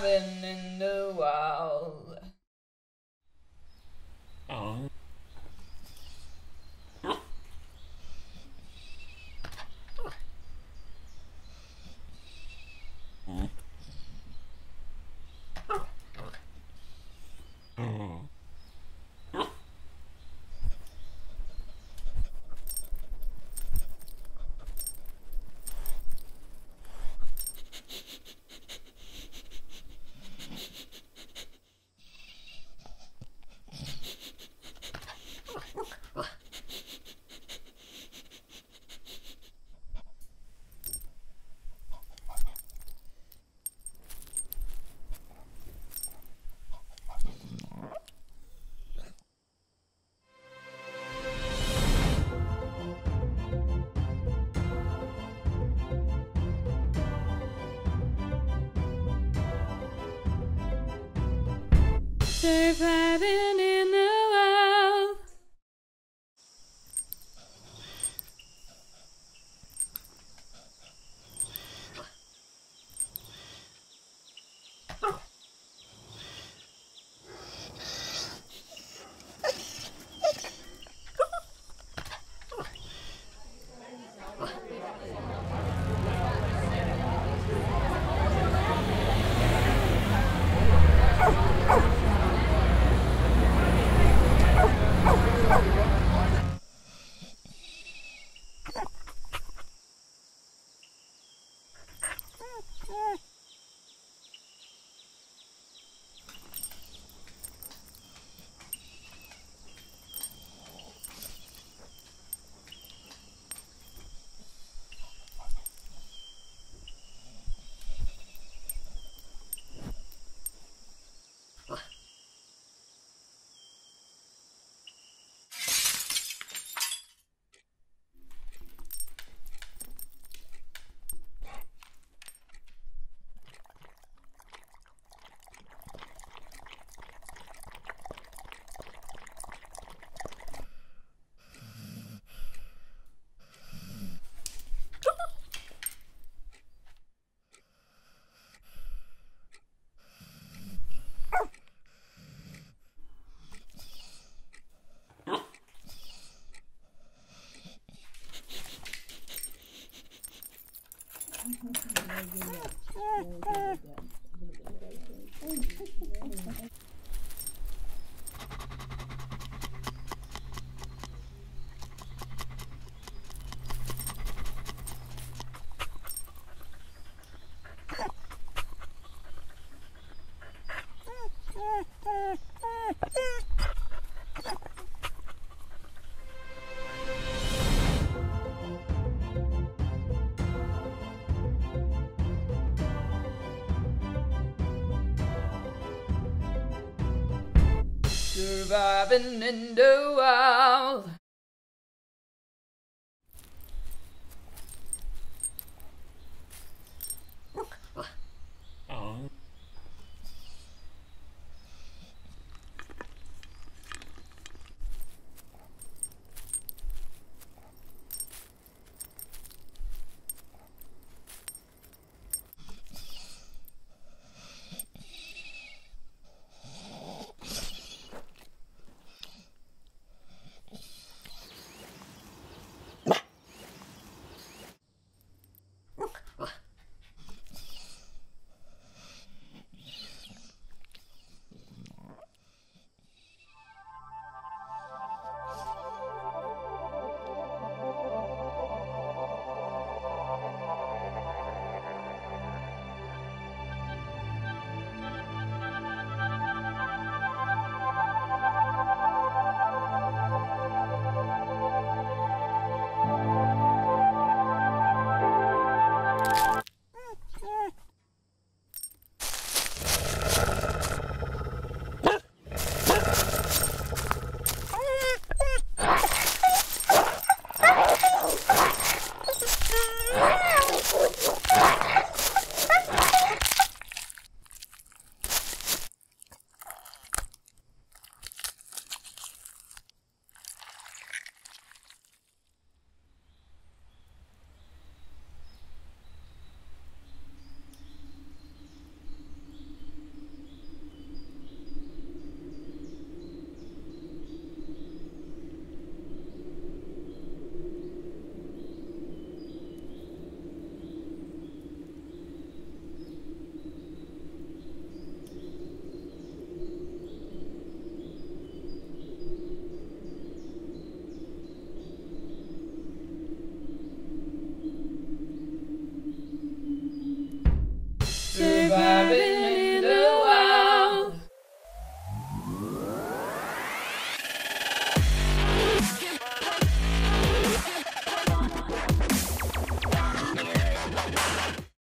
Surviving in the wild. Surviving go. Surviving in the wild.